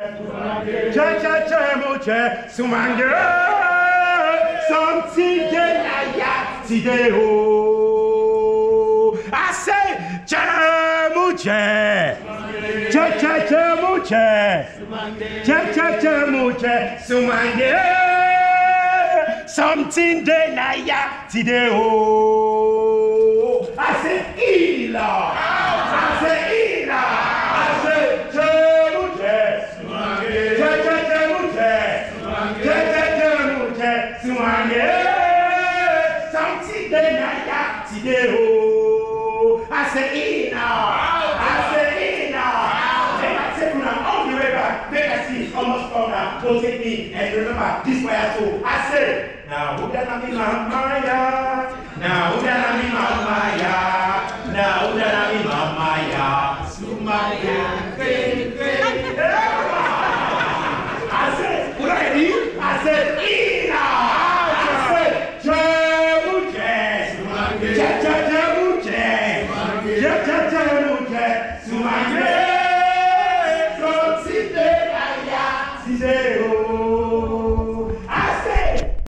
Cha cha cha moche sumange ya today oh I say cha moche cha. Cha cha moche cha. Cha cha moche sumange something de na ya today oh I say ila sumange something de na ya today oh I say ila I say ila Make I take una all the way back. Make I see almost come now. Don't me and remember this fire too. I said, now who that I mean mama ya? Now who that I mean mama ya? Now who that I mean mama ya? Sumaya, great, great. I said, who that I mean? I said, Ina. I said, Jamuche. Ja,